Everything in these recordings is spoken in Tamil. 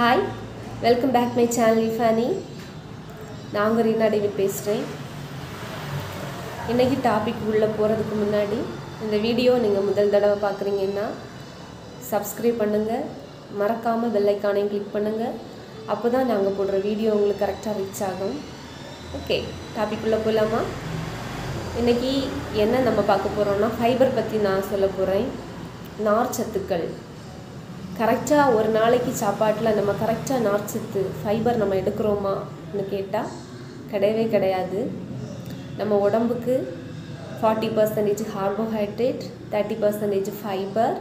Hi welcome back my channel இஃபானி நாங்கள் ரீனா டேவிட் பேசுகிறேன் இன்றைக்கி டாபிக் உள்ளே போகிறதுக்கு முன்னாடி இந்த வீடியோ நீங்கள் முதல் தடவை பார்க்குறீங்கன்னா சப்ஸ்கிரைப் பண்ணுங்கள் மறக்காமல் பெல்லைக்கானையும் கிளிக் பண்ணுங்கள் அப்போ தான் நாங்கள் போடுற வீடியோ உங்களுக்கு கரெக்டாக ரீச் ஆகும். ஓகே டாபிக் உள்ளே போகலாமா இன்றைக்கி என்ன நம்ம பார்க்க போகிறோம்னா ஃபைபர் பற்றி நான் சொல்ல போகிறேன் நார் சத்துக்கள் கரெக்டாக ஒரு நாளைக்கு சாப்பாட்டில் நம்ம கரெக்டாக நார்ச்சத்து ஃபைபர் நம்ம எடுக்கிறோமான்னு கேட்டால் கிடையவே கிடையாது. நம்ம உடம்புக்கு forty percentage carbohydrate thirty percentage fibre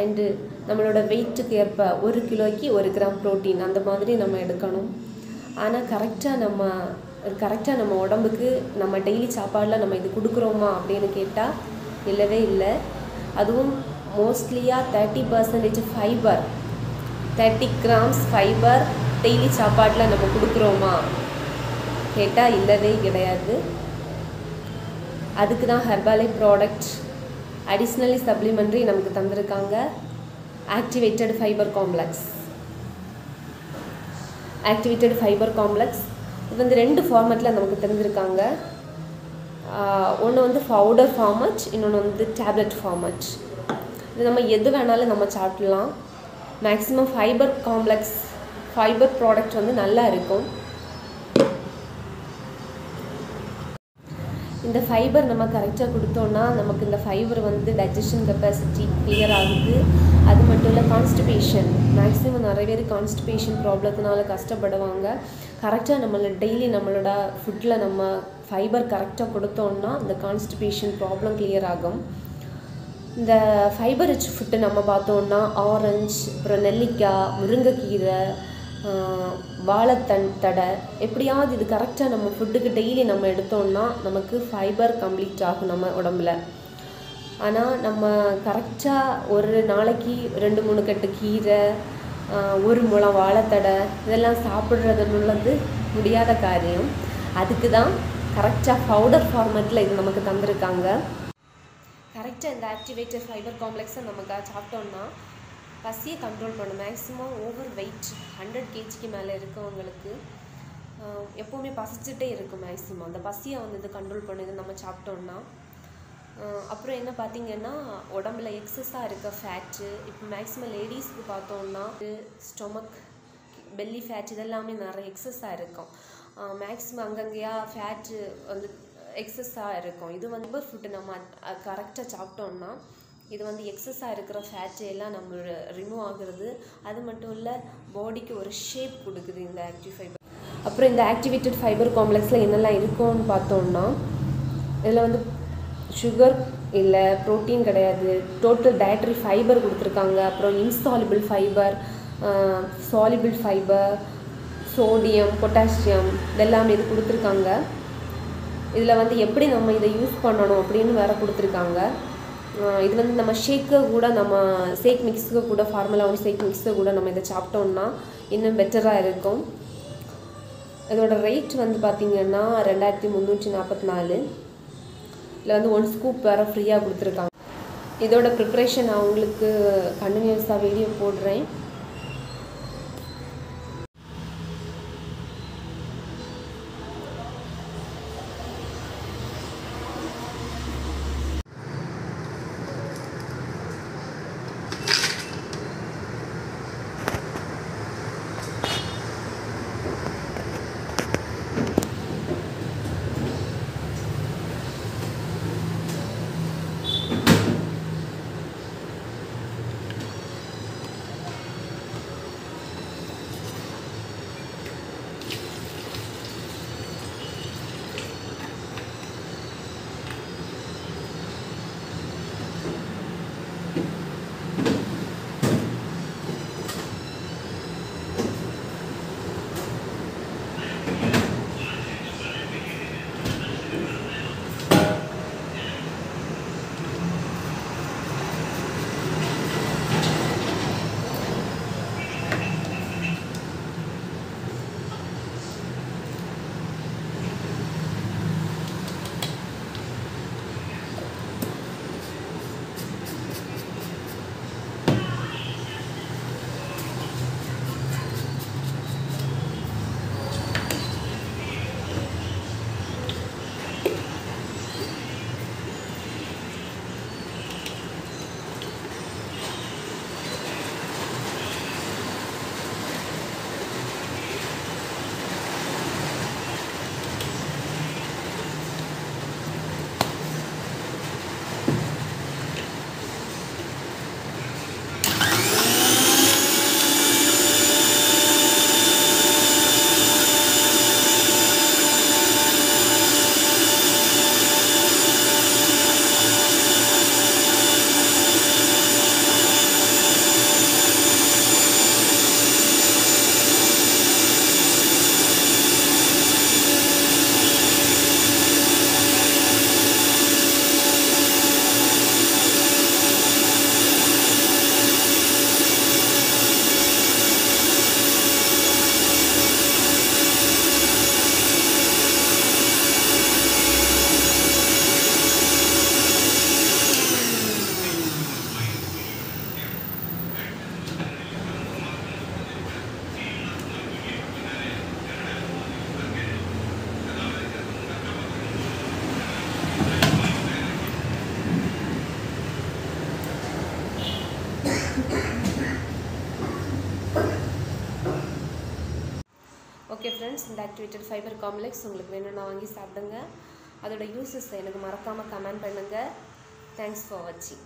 and நம்மளோட வெயிட்டுக்கு ஏற்ப ஒரு கிலோக்கு ஒரு கிராம் ப்ரோட்டீன் அந்த மாதிரி நம்ம எடுக்கணும். ஆனால் கரெக்டாக நம்ம கரெக்டாக நம்ம உடம்புக்கு நம்ம டெய்லி சாப்பாடில் நம்ம இது கொடுக்குறோமா அப்படின்னு கேட்டால் இல்லவே இல்லை. அதுவும் மோஸ்ட்லியாக thirty percentage fibre thirty grams fibre daily சாப்பாட்டில் நம்ம கொடுக்குறோமா? கேட்டால் இல்லவே கிடையாது. அதுக்கு தான் ஹெர்பாலை ப்ராடக்ட் அடிஷ்னலி சப்ளிமெண்ட்ரி நமக்கு தந்திருக்காங்க. Activated fibre complex activated fibre complex இது வந்து ரெண்டு ஃபார்மேட்டில் நமக்கு தெரிஞ்சிருக்காங்க ஒன்று வந்து பவுடர் ஃபார்மட் இன்னொன்று வந்து டேப்லெட் ஃபார்மட் இது நம்ம எது வேணாலும் நம்ம சாப்பிடலாம். Maximum fibre complex fibre product வந்து நல்லா இருக்கும். இந்த ஃபைபர் நம்ம கரெக்டாக கொடுத்தோன்னா நமக்கு இந்த ஃபைபர் வந்து டைஜஷன் கெப்பாசிட்டி கிளியர் ஆகுது. அது மட்டும் இல்லை கான்ஸ்டிபேஷன் மேக்ஸிமம் நிறைய பேர் கான்ஸ்டிபேஷன் ப்ராப்ளத்தினால கஷ்டப்படுவாங்க. கரெக்டாக நம்மள டெய்லி நம்மளோட ஃபுட்டில் நம்ம ஃபைபர் கரெக்டாக கொடுத்தோன்னா அந்த கான்ஸ்டிபேஷன் ப்ராப்ளம் கிளியர் ஆகும். இந்த ஃபைபர் ரிச் ஃபுட்டு நம்ம பார்த்தோன்னா ஆரஞ்சு அப்புறம் நெல்லிக்காய் முருங்கைக்கீரை வாழைத்தன் தடை. எப்படியாவது இது கரெக்டாக நம்ம ஃபுட்டுக்கு டெய்லி நம்ம எடுத்தோம்னா நமக்கு ஃபைபர் கம்ப்ளீட் ஆகும் நம்ம உடம்புல. ஆனால் நம்ம கரெக்டாக ஒரு நாளைக்கு ரெண்டு மூணு கட்டு கீரை ஒரு முளம் வாழைத்தடை இதெல்லாம் சாப்பிட்றதுன்னுள்ளது முடியாத காரியம். அதுக்கு தான் கரெக்டாக பவுடர் ஃபார்மேட்டில் இது நமக்கு தந்திருக்காங்க. கரெக்டாக இந்த ஆக்டிவேட்டட் ஃபைபர் காம்ப்ளெக்ஸை நமக்கு சாப்பிட்டோம்னா பசியை கண்ட்ரோல் பண்ணும். மேக்ஸிமம் ஓவர் வெயிட் ஹண்ட்ரட் கேஜிக்கு மேலே இருக்கவங்களுக்கு எப்போவுமே பசிச்சுட்டே இருக்கும் மேக்ஸிமம் அந்த பசியை வந்து இது கண்ட்ரோல் பண்ணுது நம்ம சாப்பிட்டோம்னா அப்புறம் என்ன பார்த்தீங்கன்னா உடம்புல எக்ஸஸாக இருக்க ஃபேட்டு இப்போ மேக்ஸிமம் லேடிஸ்க்கு பார்த்தோம்னா ஸ்டொமக் பெல்லி ஃபேட் இதெல்லாமே நிறைய எக்ஸஸாக இருக்கும். மேக்ஸிமம் அங்கங்கேயா ஃபேட்டு வந்து எக்ஸஸாக இருக்கும். இது வந்து ஃபுட்டு நம்ம கரெக்டாக சாப்பிட்டோம்னா இது வந்து எக்ஸஸாக இருக்கிற ஃபேட்டு எல்லாம் நம்ம ரிமூவ் ஆகுறது. அது மட்டும் இல்லை பாடிக்கு ஒரு ஷேப் கொடுக்குது இந்த ஆக்டிவ் ஃபைபர் அப்புறம் இந்த ஆக்டிவேட்டட் ஃபைபர் காம்ப்ளெக்ஸில் என்னெல்லாம் இருக்கும்னு பார்த்தோம்னா இதில் வந்து சுகர் இல்லை ப்ரோட்டீன் கிடையாது. டோட்டல் டயட்ரி ஃபைபர் கொடுத்துருக்காங்க. அப்புறம் insoluble fibre soluble fibre sodium potassium இதெல்லாம் இது கொடுத்துருக்காங்க. இதில் வந்து எப்படி நம்ம இதை யூஸ் பண்ணணும் அப்படின்னு வேறு கொடுத்துருக்காங்க. இது வந்து நம்ம ஷேக்கு கூட நம்ம ஷேக் மிக்ஸுக்கு கூட ஃபார்முலா ஒன் ஷேக் மிக்ஸுக்கு கூட நம்ம இதை சாப்பிட்டோம்னா இன்னும் பெட்டராக இருக்கும். இதோட ரேட் வந்து பார்த்திங்கன்னா ரெண்டாயிரத்தி முந்நூற்றி நாற்பத்தி நாலு. இதில் வந்து ஒன் ஸ்கூப் வேறு ஃப்ரீயாக கொடுத்துருக்காங்க. இதோட ப்ரிப்ரேஷன் நான் உங்களுக்கு கண்டினியூஸாக வீடியோ போடுறேன். ஓகே ஃப்ரெண்ட்ஸ் இந்த ஆக்டிவேட்டட் ஃபைபர் காம்ப்ளெக்ஸ் உங்களுக்கு வேணும்னா வாங்கி சாப்பிடுங்க. அதோட யூசஸ் எனக்கு மறக்காமல் கமெண்ட் பண்ணுங்கள் தேங்க்ஸ் ஃபார் வாட்சிங்